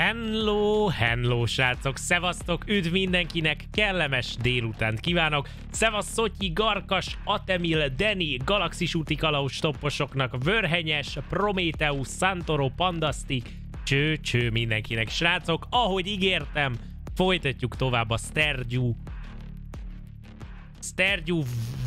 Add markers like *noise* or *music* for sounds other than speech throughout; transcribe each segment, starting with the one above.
Hello, hello, srácok, szevasztok, üdv mindenkinek, kellemes délutánt kívánok. Szevasz Szotyi, Garkas, Atemil, Deni, Galaxis úti kalauz stopposoknak, Vörhenyes, Prometheus, Santoro, Pandasztik, cső, cső mindenkinek. Srácok, ahogy ígértem, folytatjuk tovább a Stergyú Stergyú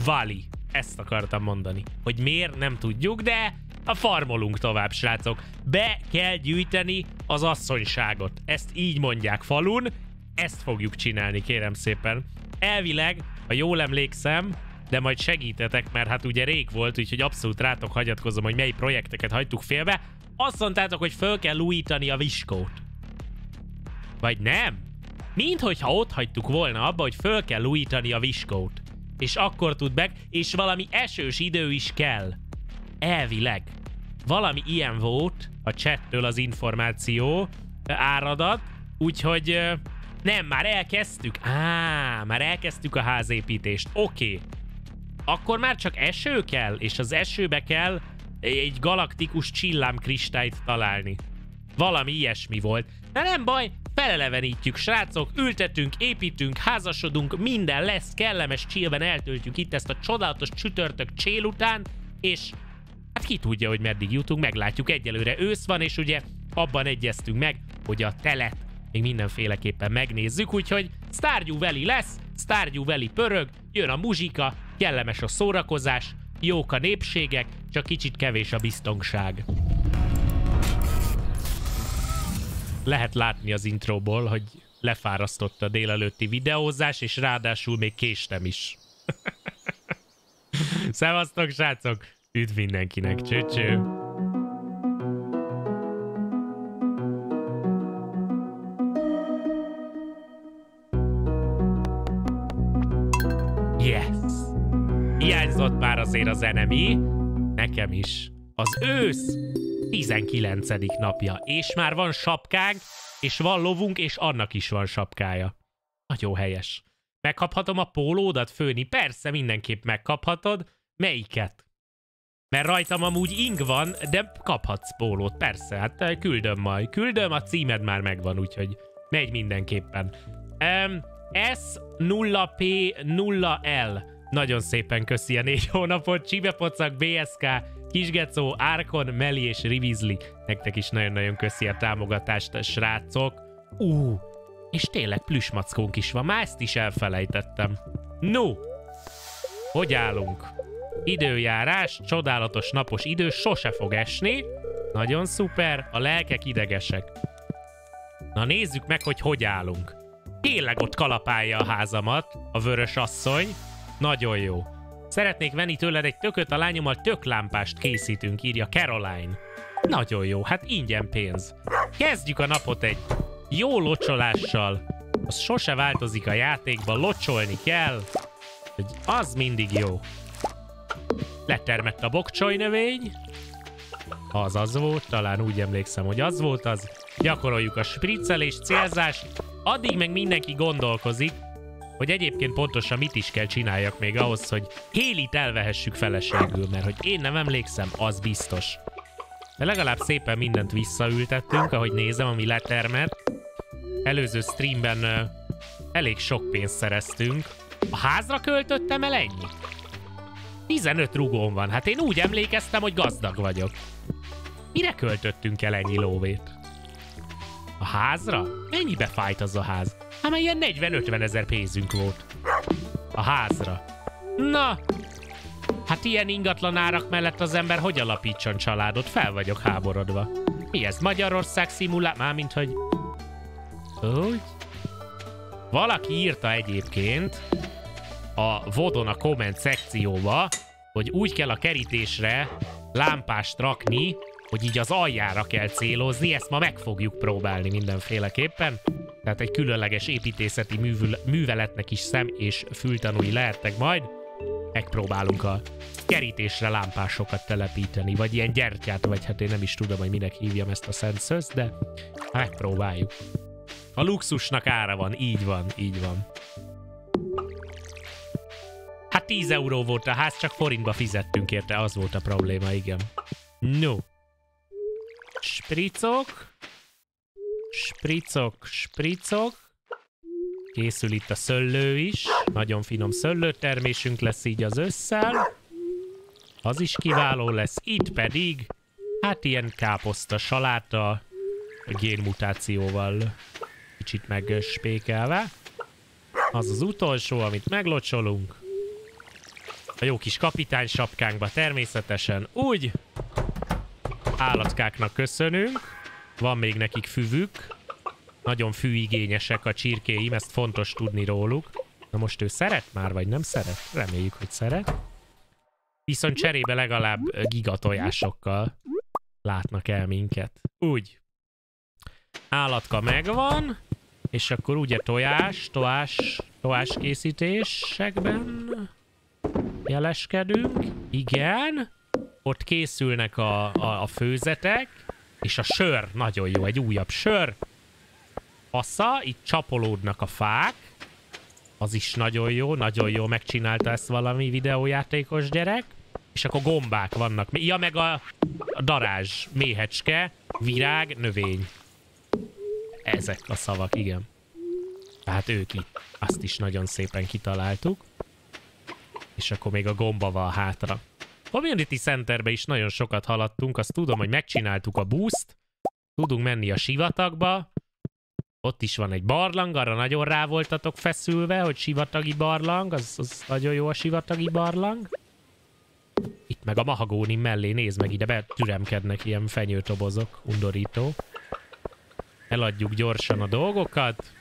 Valley. Ezt akartam mondani. Hogy miért, nem tudjuk, de a farmolunk tovább, srácok. Be kell gyűjteni az asszonyságot. Ezt így mondják falun. Ezt fogjuk csinálni, kérem szépen. Elvileg, ha jól emlékszem, de majd segítetek, mert hát ugye rég volt, úgyhogy abszolút rátok hagyatkozom, hogy mely projekteket hagytuk félbe. Azt mondtátok, hogy föl kell újítani a viskót. Vagy nem? Mint hogyha ott hagytuk volna abba, hogy föl kell újítani a viskót. És akkor tud meg, és valami esős idő is kell. Elvileg. Valami ilyen volt a chattől az információ áradat, úgyhogy nem, már elkezdtük. Á, már elkezdtük a házépítést. Oké. Okay. Akkor már csak eső kell, és az esőbe kell egy galaktikus csillámkristályt találni. Valami ilyesmi volt. De nem baj, felelevenítjük, srácok, ültetünk, építünk, házasodunk, minden lesz, kellemes csillben eltöltjük itt ezt a csodálatos csütörtök csél után, és hát ki tudja, hogy meddig jutunk, meglátjuk. Egyelőre ősz van, és ugye abban egyeztünk meg, hogy a telet még mindenféleképpen megnézzük, úgyhogy Stardew Valley lesz, Stardew Valley pörög, jön a muzsika, kellemes a szórakozás, jók a népségek, csak kicsit kevés a biztonság. Lehet látni az intróból, hogy lefárasztott a délelőtti videózás, és ráadásul még késtem is. *laughs* Szevasztok, srácok! Üdv mindenkinek, cső-cső! Yes! Hiányzott már azért az enemi. Nekem is. Az ősz 19. napja, és már van sapkánk, és van lovunk, és annak is van sapkája. Nagyon helyes. Megkaphatom a pólódat főni? Persze, mindenképp megkaphatod. Melyiket? Mert rajtam amúgy ing van, de kaphatsz pólót, persze, hát küldöm majd. Küldöm, a címed már megvan, úgyhogy megy mindenképpen. Um, S0P0L. Nagyon szépen köszi a négy hónapot. Csibepocak, BSK, Kisgecó, Árkon, Meli és Rivizli. Nektek is nagyon-nagyon köszi a támogatást, srácok. Ú, uh, és tényleg plüsmackónk is van, már ezt is elfelejtettem. No, hogy állunk? Időjárás, csodálatos napos idő, sose fog esni. Nagyon szuper, a lelkek idegesek. Na nézzük meg, hogy hogy állunk. Tényleg ott kalapálja a házamat, a vörös asszony. Nagyon jó. Szeretnék venni tőled egy tököt, a lányommal töklámpást készítünk, írja Caroline. Nagyon jó, hát ingyen pénz. Kezdjük a napot egy jó locsolással. Az sose változik a játékban, locsolni kell. Hogy az mindig jó. Letermett a bokcsoly növény. Az az volt, talán úgy emlékszem, hogy az volt az. Gyakoroljuk a spriccelés, célzást. Addig meg mindenki gondolkozik, hogy egyébként pontosan mit is kell csináljak még ahhoz, hogy Hélit elvehessük feleségül, mert hogy én nem emlékszem, az biztos. De legalább szépen mindent visszaültettünk, ahogy nézem, ami letermett. Előző streamben uh, elég sok pénzt szereztünk. A házra költöttem el ennyi? 15 rugón van. Hát én úgy emlékeztem, hogy gazdag vagyok. Mire költöttünk el ennyi lóvét? A házra? Mennyibe fájt az a ház? Hát már ilyen 40-50 ezer pénzünk volt. A házra. Na, hát ilyen ingatlan árak mellett az ember hogy alapítson családot? Fel vagyok háborodva. Mi ez? Magyarország szimulá... Mármint, hogy... Úgy? Valaki írta egyébként a Vodon a komment szekcióba, hogy úgy kell a kerítésre lámpást rakni, hogy így az aljára kell célozni, ezt ma meg fogjuk próbálni mindenféleképpen. Tehát egy különleges építészeti művül, műveletnek is szem és fültanúi lehetnek majd. Megpróbálunk a kerítésre lámpásokat telepíteni, vagy ilyen gyertyát, vagy hát én nem is tudom, hogy minek hívjam ezt a szent szösz, de megpróbáljuk. A luxusnak ára van, így van, így van. Hát 10 euró volt a ház, csak forintba fizettünk érte, az volt a probléma, igen. No. Spricok. Spricok, spricok. Készül itt a szöllő is. Nagyon finom szöllőtermésünk lesz így az ősszel. Az is kiváló lesz. Itt pedig, hát ilyen káposzta saláta, génmutációval kicsit megspékelve. Az az utolsó, amit meglocsolunk. A jó kis kapitány sapkánkba természetesen úgy. Állatkáknak köszönünk. Van még nekik füvük. Nagyon fűigényesek a csirkéim, ezt fontos tudni róluk. Na most ő szeret már, vagy nem szeret? Reméljük, hogy szeret. Viszont cserébe legalább gigatojásokkal látnak el minket. Úgy. Állatka megvan, és akkor ugye tojás, tojás, tojás készítésekben jeleskedünk. Igen. Ott készülnek a, a, a főzetek, és a sör, nagyon jó, egy újabb sör. Passza, itt csapolódnak a fák. Az is nagyon jó, nagyon jó megcsinálta ezt valami videójátékos gyerek. És akkor gombák vannak. Ja, meg a, a darázs, méhecske, virág, növény. Ezek a szavak, igen. Tehát ők itt. Azt is nagyon szépen kitaláltuk. És akkor még a gomba van hátra. Community Centerbe is nagyon sokat haladtunk, azt tudom, hogy megcsináltuk a boost, tudunk menni a sivatagba, ott is van egy barlang, arra nagyon rá voltatok feszülve, hogy sivatagi barlang, az, az nagyon jó a sivatagi barlang. Itt meg a mahagóni mellé, nézd meg ide, betüremkednek ilyen fenyőtobozok, undorító. Eladjuk gyorsan a dolgokat,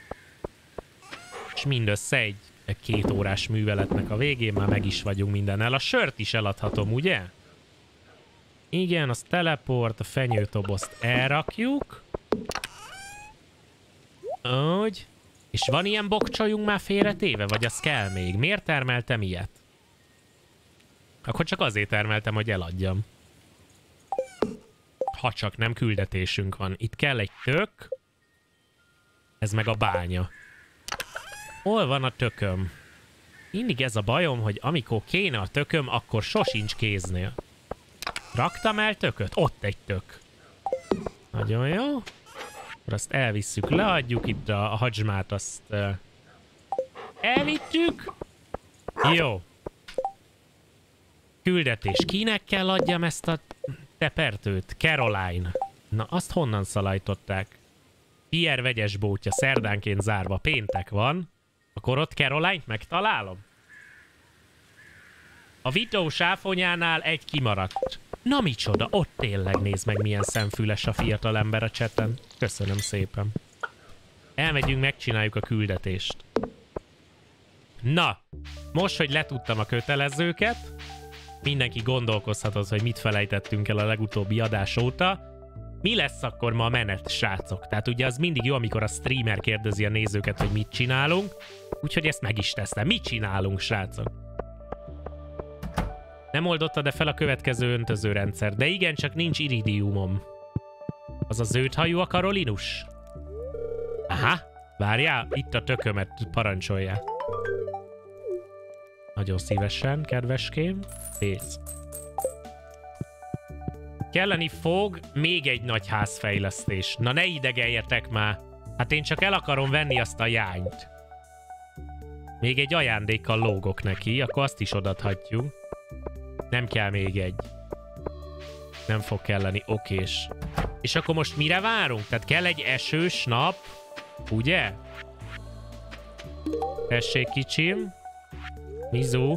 és mindössze egy két órás műveletnek a végén már meg is vagyunk mindennel. A sört is eladhatom, ugye? Igen, az teleport, a fenyőtobozt elrakjuk. Úgy. És van ilyen bokcsajunk már félretéve, vagy az kell még? Miért termeltem ilyet? Akkor csak azért termeltem, hogy eladjam. Ha csak nem küldetésünk van. Itt kell egy tök. Ez meg a bánya. Hol van a tököm? Mindig ez a bajom, hogy amikor kéne a tököm, akkor sosincs kéznél. Raktam el tököt? Ott egy tök. Nagyon jó. Akkor azt elvisszük, leadjuk itt a, a hadzsmát, azt uh, elvittük. Jó. Küldetés. Kinek kell adjam ezt a tepertőt? Caroline. Na, azt honnan szalajtották? Pierre vegyes bótja, szerdánként zárva, péntek van. Akkor ott Caroline-t megtalálom? A Vito sáfonyánál egy kimaradt. Na micsoda, ott tényleg néz meg milyen szemfüles a fiatal ember a cseten. Köszönöm szépen. Elmegyünk, megcsináljuk a küldetést. Na, most, hogy letudtam a kötelezőket, mindenki gondolkozhat hogy mit felejtettünk el a legutóbbi adás óta. Mi lesz akkor ma a menet, srácok? Tehát ugye az mindig jó, amikor a streamer kérdezi a nézőket, hogy mit csinálunk. Úgyhogy ezt meg is teszem. Mit csinálunk, srácok? Nem oldotta de fel a következő öntözőrendszer. De igen, csak nincs iridiumom. Az a zöldhajú a Karolinus? Aha, várjál, itt a tökömet parancsolja. Nagyon szívesen, kedveském. Pénz. Kelleni fog még egy nagy házfejlesztés. Na ne idegeljetek már. Hát én csak el akarom venni azt a jányt. Még egy ajándékkal lógok neki, akkor azt is odathatjuk. Nem kell még egy. Nem fog kelleni, okés. És akkor most mire várunk? Tehát kell egy esős nap, ugye? Tessék kicsim. Mizu.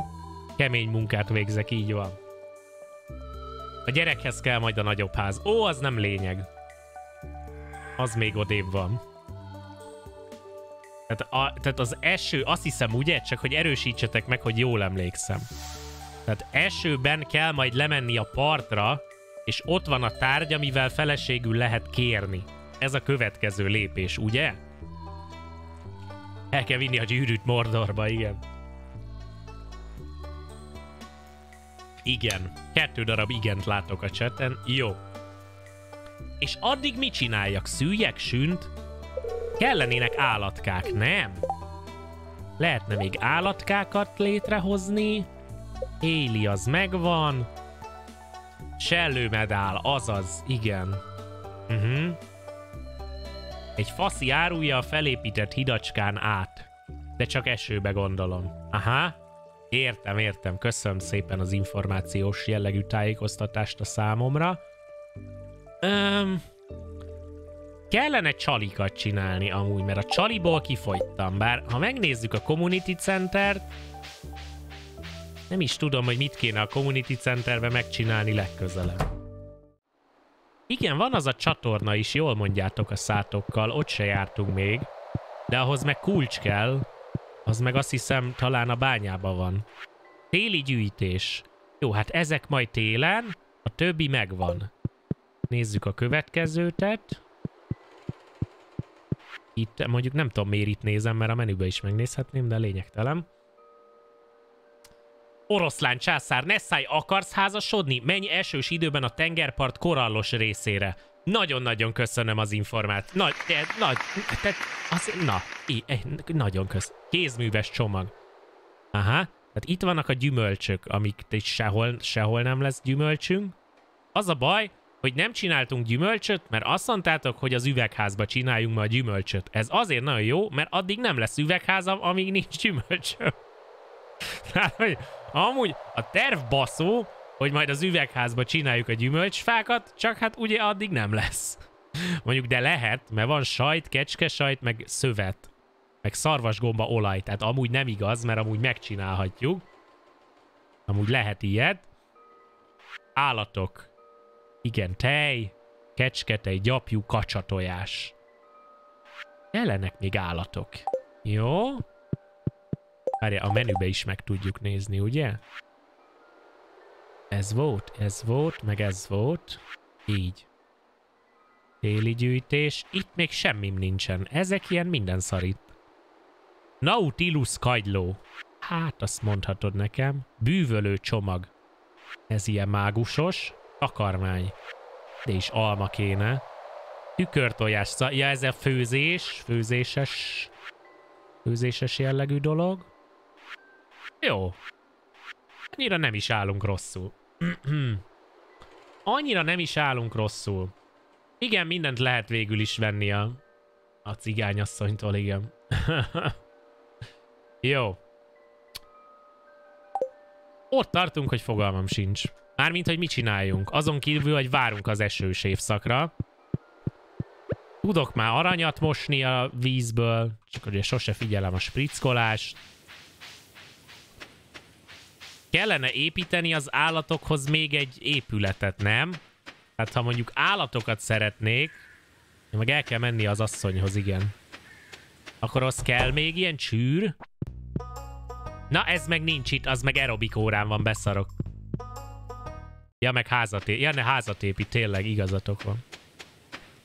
Kemény munkát végzek, így van. A gyerekhez kell majd a nagyobb ház. Ó, az nem lényeg. Az még odébb van. Tehát, a, tehát az eső, azt hiszem ugye, csak hogy erősítsetek meg, hogy jól emlékszem. Tehát esőben kell majd lemenni a partra, és ott van a tárgy, amivel feleségül lehet kérni. Ez a következő lépés, ugye? El kell vinni a gyűrűt Mordorba, igen. Igen. Kettő darab igent látok a cseten. Jó. És addig mit csináljak? Szűjek sünt? Kellenének állatkák, nem? Lehetne még állatkákat létrehozni. Éli az megvan. Sellőmedál, azaz, igen. Uh-huh. Egy faszi árulja a felépített hidacskán át. De csak esőbe gondolom. Aha. Értem, értem. Köszönöm szépen az információs jellegű tájékoztatást a számomra. Öm, kellene csalikat csinálni amúgy, mert a csaliból kifogytam. Bár ha megnézzük a Community Center-t, nem is tudom, hogy mit kéne a Community Centerbe megcsinálni legközelebb. Igen, van az a csatorna is, jól mondjátok a szátokkal, ott se jártunk még. De ahhoz meg kulcs kell, az meg azt hiszem talán a bányában van. Téli gyűjtés. Jó, hát ezek majd télen, a többi megvan. Nézzük a következőtet. Itt mondjuk nem tudom miért itt nézem, mert a menübe is megnézhetném, de lényegtelen. Oroszlán császár, Nessai, akarsz házasodni? Menj esős időben a tengerpart korallos részére. Nagyon-nagyon köszönöm az informát. Nagy, nagy, te, az, na, í, eh, nagyon kösz. Kézműves csomag. Aha, tehát itt vannak a gyümölcsök, amik sehol, sehol nem lesz gyümölcsünk. Az a baj, hogy nem csináltunk gyümölcsöt, mert azt mondtátok, hogy az üvegházba csináljunk ma a gyümölcsöt. Ez azért nagyon jó, mert addig nem lesz üvegházam, amíg nincs gyümölcsöm. *laughs* Tehát, hogy amúgy a terv baszó, hogy majd az üvegházba csináljuk a gyümölcsfákat, csak hát ugye addig nem lesz. Mondjuk, de lehet, mert van sajt, kecske sajt, meg szövet, meg szarvasgomba olaj, tehát amúgy nem igaz, mert amúgy megcsinálhatjuk. Amúgy lehet ilyet. Állatok. Igen, tej, kecsketej, gyapjú, kacsatojás. Kellenek még állatok. Jó. Várja, a menübe is meg tudjuk nézni, ugye? Ez volt, ez volt, meg ez volt. Így. Téli gyűjtés. Itt még semmi nincsen. Ezek ilyen minden szarít. Nautilus kagyló. Hát, azt mondhatod nekem. Bűvölő csomag. Ez ilyen mágusos. Takarmány. De is alma kéne. Tükörtojás. Ja, ez a főzés. Főzéses. Főzéses jellegű dolog. Jó. Annyira nem is állunk rosszul. *clears throat* Annyira nem is állunk rosszul. Igen, mindent lehet végül is venni a, a cigányasszonytól, igen. *laughs* Jó. Ott tartunk, hogy fogalmam sincs. Mármint, hogy mit csináljunk. Azon kívül, hogy várunk az esős évszakra. Tudok már aranyat mosni a vízből, csak ugye sose figyelem a sprickolást kellene építeni az állatokhoz még egy épületet, nem? Hát ha mondjuk állatokat szeretnék, meg el kell menni az asszonyhoz, igen. Akkor az kell még ilyen csűr? Na, ez meg nincs itt, az meg aerobik órán van, beszarok. Ja, meg házat épít. Ja, ne házat épít, tényleg igazatok van.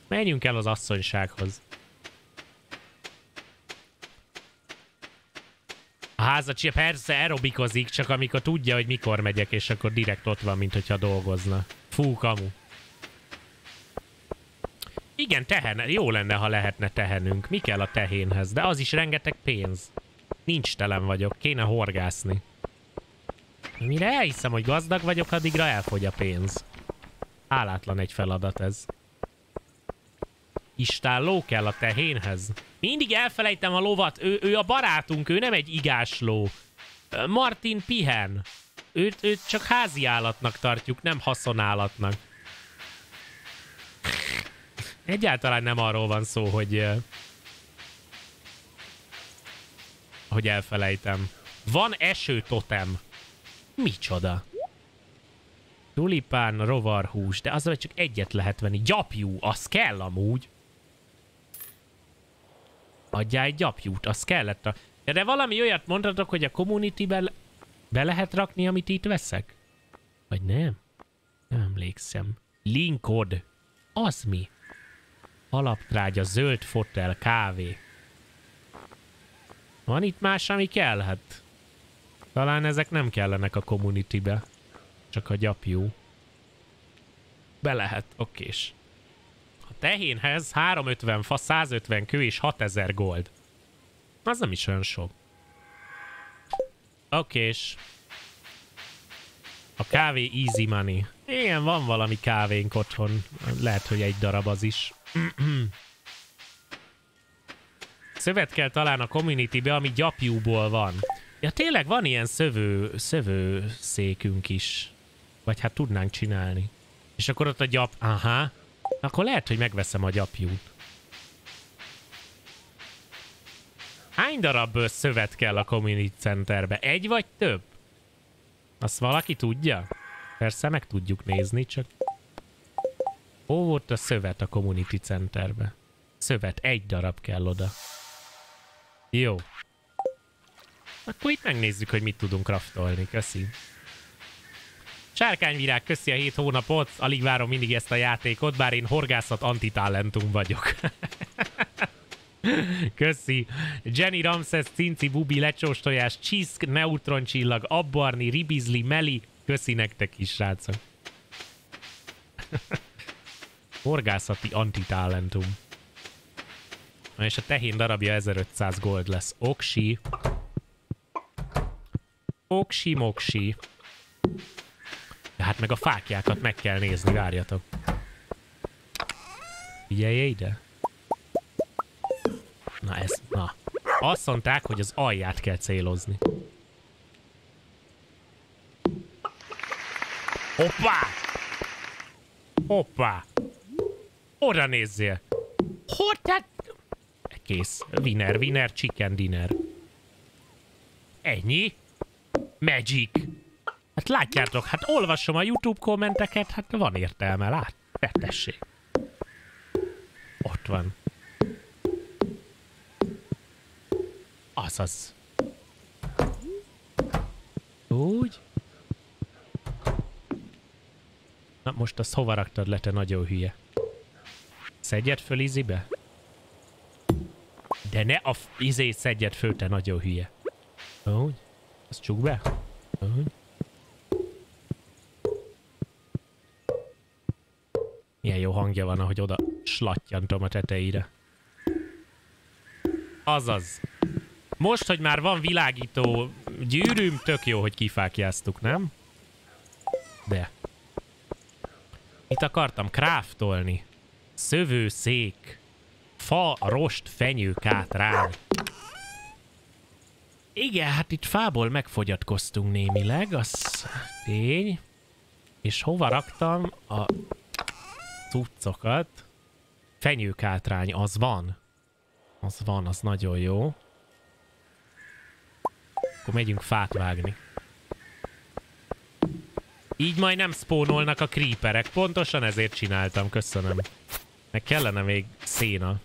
Menjünk el az asszonysághoz. A házacsia persze aerobikozik, csak amikor tudja, hogy mikor megyek, és akkor direkt ott van, mint hogyha dolgozna. Fú, kamu. Igen, tehen. Jó lenne, ha lehetne tehenünk. Mi kell a tehénhez? De az is rengeteg pénz. Nincs telen vagyok. Kéne horgászni. Mire elhiszem, hogy gazdag vagyok, addigra elfogy a pénz. Hálátlan egy feladat ez. Istálló kell a tehénhez. Mindig elfelejtem a lovat. Ő, ő a barátunk, ő nem egy igás ló. Martin pihen. Őt, őt csak házi állatnak tartjuk, nem haszonállatnak. Egyáltalán nem arról van szó, hogy... Hogy elfelejtem. Van eső totem. Micsoda? Tulipán, rovarhús, de azzal csak egyet lehet venni. Gyapjú, az kell amúgy. Adjál egy gyapjút, az kellett a... De valami olyat mondhatok, hogy a community-be be lehet rakni, amit itt veszek? Vagy nem? Nem emlékszem. Linkod. Az mi? Alaptrágya, zöld fotel, kávé. Van itt más, ami kell? Hát talán ezek nem kellenek a community-be. Csak a gyapjú. Be lehet, okés tehénhez 350 fa, 150 kő és 6000 gold. Az nem is olyan sok. Okés. A kávé easy money. Igen, van valami kávénk otthon. Lehet, hogy egy darab az is. *clears throat* Szövet kell talán a communitybe, ami gyapjúból van. Ja, tényleg van ilyen szövő, szövő székünk is. Vagy hát tudnánk csinálni. És akkor ott a gyap... Aha. Akkor lehet, hogy megveszem a gyapjút. Hány darab szövet kell a community centerbe? Egy vagy több? Azt valaki tudja? Persze meg tudjuk nézni, csak... Ó, volt a szövet a community centerbe. Szövet, egy darab kell oda. Jó. Akkor itt megnézzük, hogy mit tudunk kraftolni. Köszi. Sárkányvirág, köszi a 7 hónapot. Alig várom mindig ezt a játékot, bár én horgászat antitalentum vagyok. *laughs* Köszi. Jenny Ramses, Cinci, Bubi, Lecsóstojás, Csiszk, Neutron csillag, Abbarni, Ribizli, Meli. Köszi nektek is, srácok. *laughs* Horgászati antitalentum. És a tehén darabja 1500 gold lesz. Oksi. Oksi moksi. De hát meg a fákjákat meg kell nézni, várjatok. Figyelj ide. Na ez, na. Azt mondták, hogy az alját kell célozni. Hoppá! Hoppá! Oda nézzél! Hogy tehát... Kész. Winner, winner, chicken dinner. Ennyi? Magic. Hát látjátok, hát olvasom a YouTube kommenteket, hát van értelme, lát? Tessék. Ott van. Azaz. Úgy. Na most azt hova raktad le, te nagyon hülye? Szedjed föl izibe? De ne a izét szedjed föl, te nagyon hülye. Úgy. Azt csuk be. Úgy. Milyen jó hangja van, ahogy oda slattyantom a tetejére. Azaz. Most, hogy már van világító gyűrűm, tök jó, hogy kifákjáztuk, nem? De. Itt akartam craftolni. Szövőszék. Fa, rost, fenyő, kátrán. Igen, hát itt fából megfogyatkoztunk némileg, az tény. És hova raktam a cuccokat? Fenyőkátrány, az van. Az van, az nagyon jó. Akkor megyünk fát vágni. Így majd nem spónolnak a creeperek. Pontosan ezért csináltam, köszönöm. Meg kellene még széna.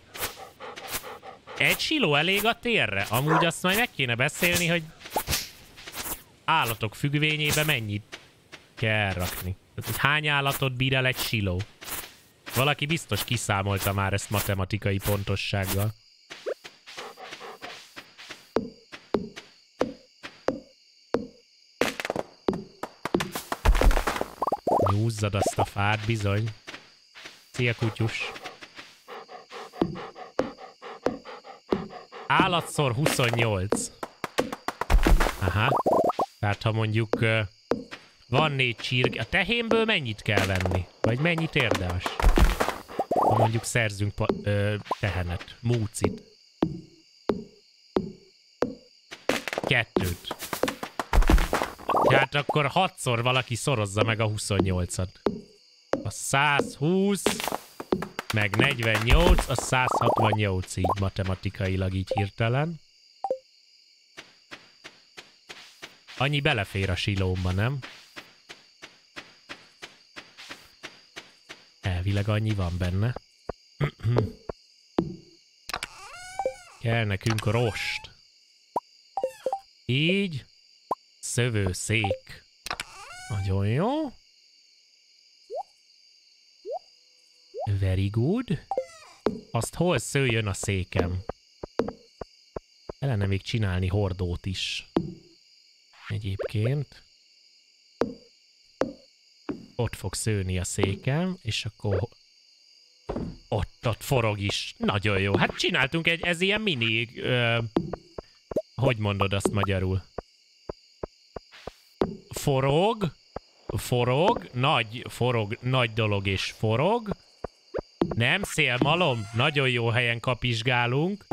Egy siló elég a térre? Amúgy azt majd meg kéne beszélni, hogy állatok függvényébe mennyit kell rakni. Tehát, hány állatot bír el egy siló? Valaki biztos kiszámolta már ezt matematikai pontossággal. Nyúzzad azt a fát, bizony. Szia, kutyus. Állatszor 28. Aha. Tehát ha mondjuk van négy csirk, a tehénből mennyit kell venni? Vagy mennyit érdemes? Ha mondjuk szerzünk uh, tehenet, múcit. Kettőt. Tehát akkor hatszor valaki szorozza meg a 28-at. A 120 meg 48, a 168 így matematikailag így hirtelen. Annyi belefér a silómba, nem? Elvileg annyi van benne. *clears throat* Kell nekünk rost. Így. Szövőszék. Nagyon jó. Very good. Azt hol szőjön a székem? Kellene még csinálni hordót is. Egyébként. Ott fog szőni a székem, és akkor ott, ott forog is. Nagyon jó. Hát csináltunk egy, ez ilyen mini... Ö, hogy mondod azt magyarul? Forog, forog, nagy, forog, nagy dolog és forog, nem, szélmalom. Nagyon jó helyen kapizsgálunk.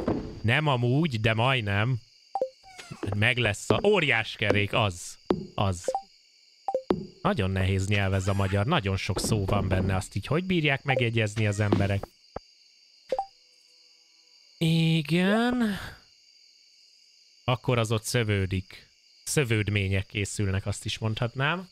Nem amúgy, de majdnem. Meg lesz a óriás kerék, az. Az. Nagyon nehéz nyelv ez a magyar, nagyon sok szó van benne, azt így hogy bírják megjegyezni az emberek? Igen. Akkor az ott szövődik. Szövődmények készülnek, azt is mondhatnám.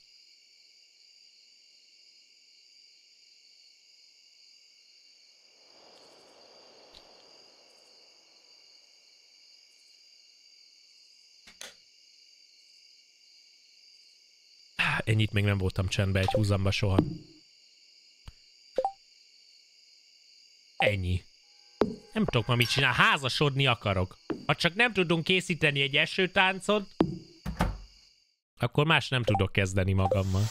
Ennyit még nem voltam csendbe egy húzamba soha. Ennyi. Nem tudok ma mit csinál, házasodni akarok. Ha csak nem tudunk készíteni egy esőtáncot, akkor más nem tudok kezdeni magammal.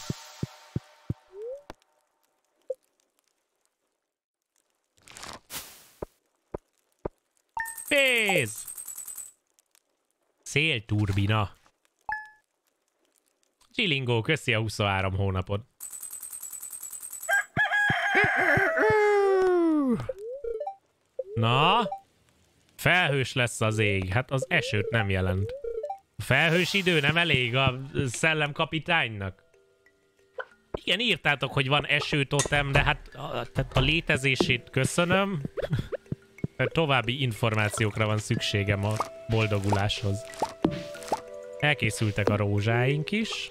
Féz! Szélturbina. Csilingó, köszi a 23 hónapot. Na? Felhős lesz az ég. Hát az esőt nem jelent. A felhős idő nem elég a szellemkapitánynak? Igen, írtátok, hogy van esőtotem, de hát a, tehát a létezését köszönöm. További információkra van szükségem a boldoguláshoz. Elkészültek a rózsáink is.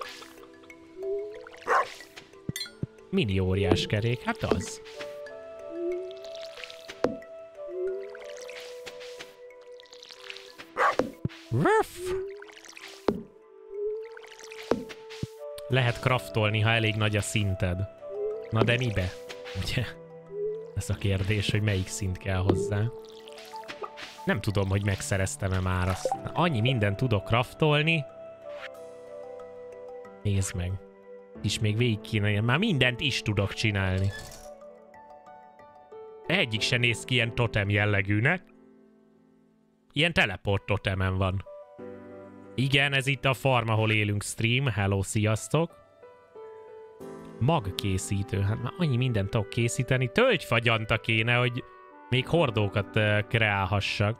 Mini óriás kerék, hát az. Ruff. Lehet kraftolni, ha elég nagy a szinted. Na de mibe? Ugye? Ez a kérdés, hogy melyik szint kell hozzá. Nem tudom, hogy megszereztem-e már azt. Annyi mindent tudok kraftolni. Nézd meg. És még végig kéne, már mindent is tudok csinálni. Egyik se néz ki ilyen totem jellegűnek. Ilyen teleport totemen van. Igen, ez itt a farm, ahol élünk stream. Hello, sziasztok. Magkészítő. Hát már annyi mindent tudok készíteni. Tölgyfagyanta kéne, hogy még hordókat uh, kreálhassak.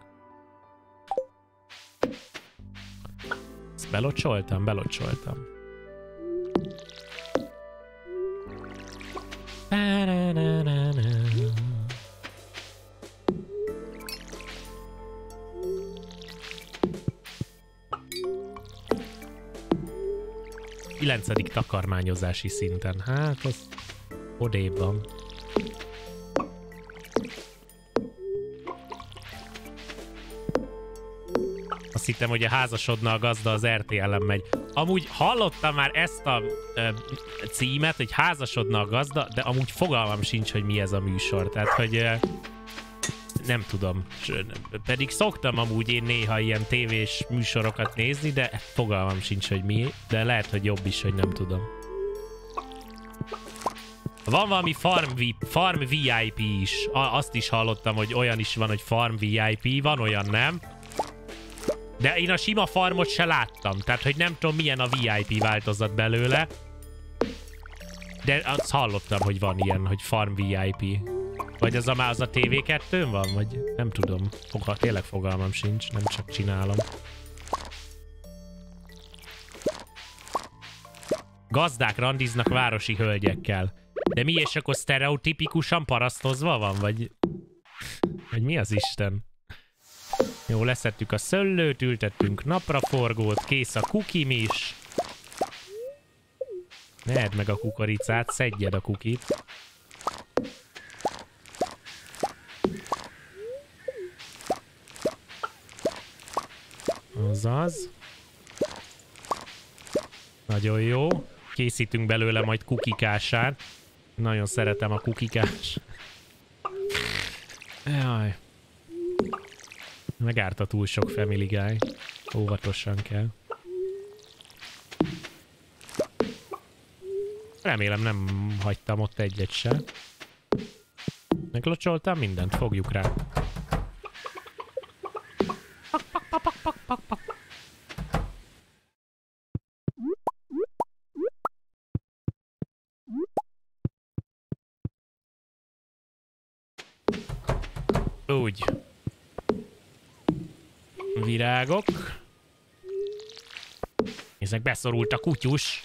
Ezt belocsoltam? Belocsoltam. 9. takarmányozási szinten. Hát, az odébb van. Hittem, hogy a házasodna a gazda az RTL-en megy. Amúgy hallottam már ezt a e, címet, hogy házasodna a gazda, de amúgy fogalmam sincs, hogy mi ez a műsor. Tehát, hogy e, nem tudom. Pedig szoktam amúgy én néha ilyen tévés műsorokat nézni, de fogalmam sincs, hogy mi, de lehet, hogy jobb is, hogy nem tudom. Van valami Farm, VIP, farm VIP is. A, azt is hallottam, hogy olyan is van, hogy Farm VIP. Van olyan, nem? De én a sima farmot se láttam. Tehát, hogy nem tudom, milyen a VIP változat belőle. De azt hallottam, hogy van ilyen, hogy Farm VIP. Vagy az a már az a TV2-n van? Vagy nem tudom. Fogal, tényleg fogalmam sincs, nem csak csinálom. Gazdák randiznak városi hölgyekkel. De mi és akkor sztereotipikusan parasztozva van? Vagy... Vagy mi az Isten? Jó, leszettük a szöllőt, ültettünk napraforgót, kész a kukim is. Ne meg a kukoricát, szedjed a kukit. Azaz. Nagyon jó. Készítünk belőle majd kukikását. Nagyon szeretem a kukikás. Jaj. Megárta túl sok Family Guy. Óvatosan kell. Remélem nem hagytam ott egyet se. Meglocsoltam mindent, fogjuk rá. Úgy. Virágok. Nézzek, beszorult a kutyus.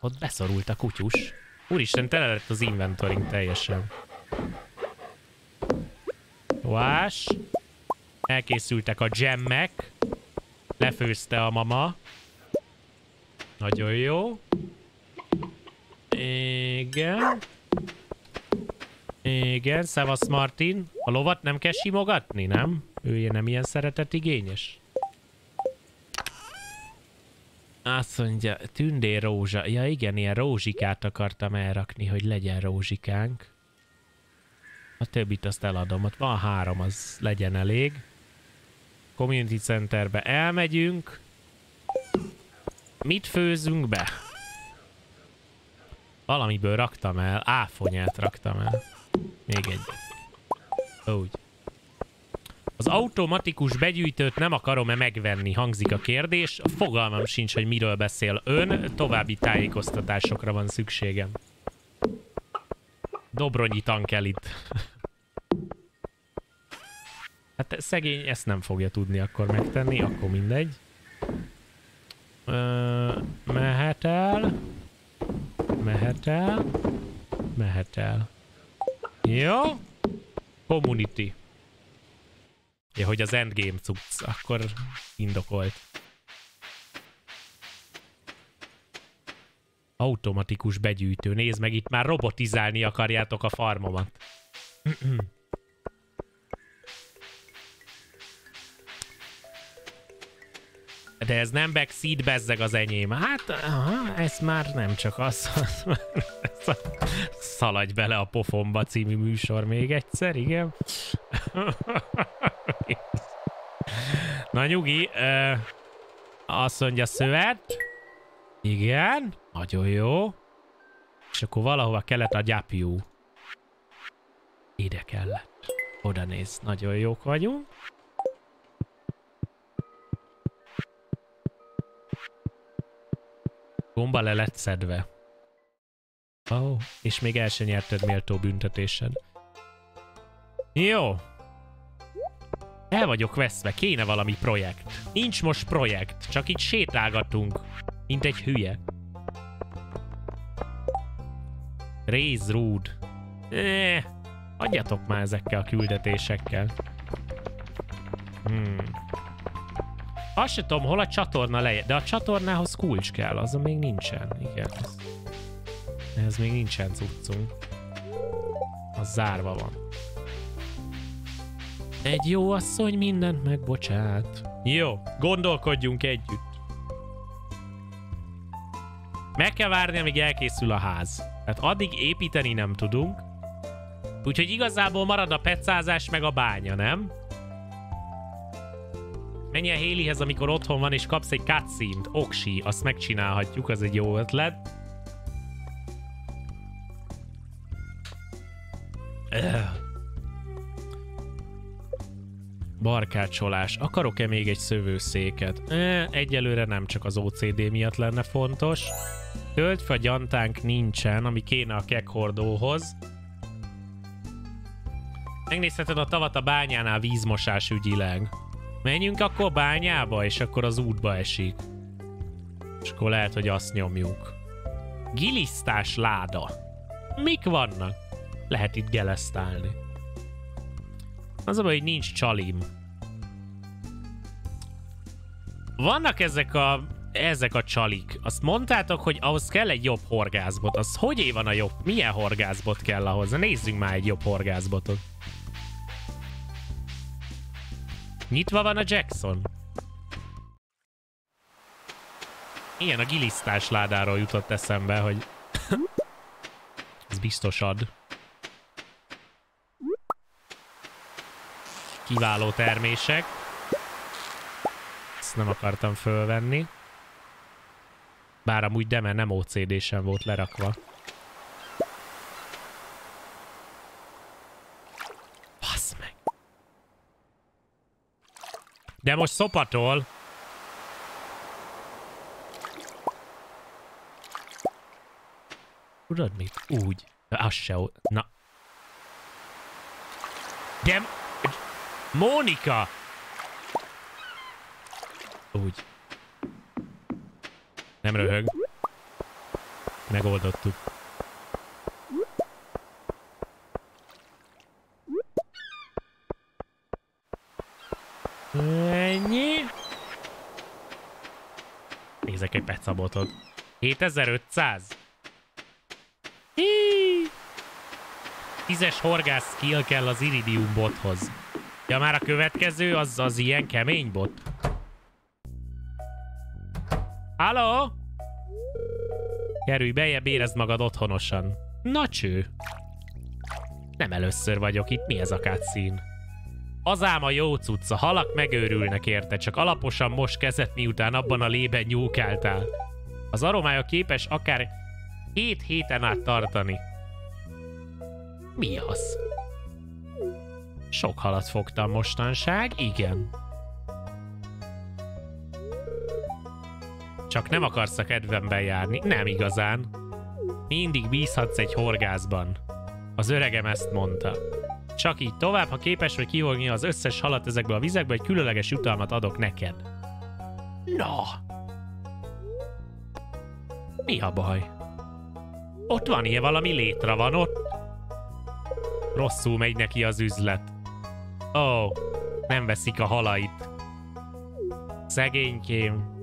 Ott beszorult a kutyus. Úristen, tele lett az inventoring teljesen. Vás. Elkészültek a gemmek. Lefőzte a mama. Nagyon jó. Igen. Igen, szevasz Martin. A lovat nem kell simogatni, nem? Ő nem ilyen szeretetigényes. Azt mondja, tündér rózsa. Ja igen, ilyen rózsikát akartam elrakni, hogy legyen rózsikánk. A többit azt eladom. Ott van három, az legyen elég. Community Centerbe elmegyünk. Mit főzünk be? Valamiből raktam el. Áfonyát raktam el. Még egy. Úgy. Az automatikus begyűjtőt nem akarom-e megvenni, hangzik a kérdés. Fogalmam sincs, hogy miről beszél ön. További tájékoztatásokra van szükségem. Dobronyi tankel itt. hát szegény ezt nem fogja tudni akkor megtenni, akkor mindegy. Ö, mehet el. Mehet el. Mehet el. Jó. Community. Ja, hogy az endgame cucc, akkor indokolt. Automatikus begyűjtő. Nézd meg, itt már robotizálni akarjátok a farmomat. De ez nem backseat bezzeg az enyém. Hát, aha, ez már nem csak az. *laughs* az már, szaladj bele a pofomba című műsor még egyszer, igen. *laughs* Na nyugi, ö, azt mondja szövet. Igen, nagyon jó. És akkor valahova kellett a gyapjú. Ide kellett. Oda néz, nagyon jók vagyunk. Gomba le lett szedve. Ó, oh, és még el sem nyerted méltó büntetésed. Jó. El vagyok veszve, kéne valami projekt. Nincs most projekt, csak itt sétálgatunk, mint egy hülye. Rude. Eh, adjatok már ezekkel a küldetésekkel. Hmm. Azt se tudom, hol a csatorna leje, de a csatornához kulcs kell, azon még nincsen. Igen. Ez még nincsen cuccunk. Az zárva van. Egy jó asszony mindent megbocsát. Jó, gondolkodjunk együtt. Meg kell várni, amíg elkészül a ház. Tehát addig építeni nem tudunk. Úgyhogy igazából marad a pecázás meg a bánya, nem? Menj el Haleyhez, amikor otthon van, és kapsz egy cutscene-t. Oksi, azt megcsinálhatjuk, az egy jó ötlet. Barkácsolás. Akarok-e még egy szövőszéket? E, egyelőre nem csak az OCD miatt lenne fontos. Töltve gyantánk nincsen, ami kéne a kekhordóhoz. Megnézheted a tavat a bányánál vízmosás ügyileg. Menjünk akkor bányába, és akkor az útba esik. És akkor lehet, hogy azt nyomjuk. Gilisztás láda. Mik vannak? Lehet itt gelesztálni. Az a baj, hogy nincs csalim. Vannak ezek a ezek a csalik. Azt mondtátok, hogy ahhoz kell egy jobb horgászbot. Az hogy van a jobb? Milyen horgászbot kell ahhoz? Nézzünk már egy jobb horgászbotot. Nyitva van a Jackson. Ilyen a gilisztás ládáról jutott eszembe, hogy *laughs* ez biztos ad. Kiváló termések. Ezt nem akartam fölvenni. Bár amúgy de, mert nem OCD sem volt lerakva. Basz meg. De most szopatol. Tudod mit? Úgy. Az se... Na. De... Mónika! Úgy. Nem röhög. Megoldottuk. Ennyi. Nézek egy pecabotot. 7500. Hí. Tízes horgász skill kell az Iridium bothoz. Ja, már a következő az az ilyen kemény bot. Halló? Kerülj bejebb, érezd magad otthonosan. Na cső. Nem először vagyok itt, mi ez a cutscene? Az ám a jó cucca, halak megőrülnek érte, csak alaposan most kezet miután abban a lében nyúkáltál. Az aromája képes akár 7 héten át tartani. Mi az? Sok halat fogtam mostanság, igen. Csak nem akarsz a kedvemben járni? Nem igazán. Mindig bízhatsz egy horgászban. Az öregem ezt mondta. Csak így tovább, ha képes vagy kihogni az összes halat ezekbe a vizekbe, egy különleges jutalmat adok neked. Na! Mi a baj? Ott van ilyen valami létre van ott. Rosszul megy neki az üzlet. Ó, oh, nem veszik a halait. Szegénykém.